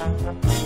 Música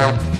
help.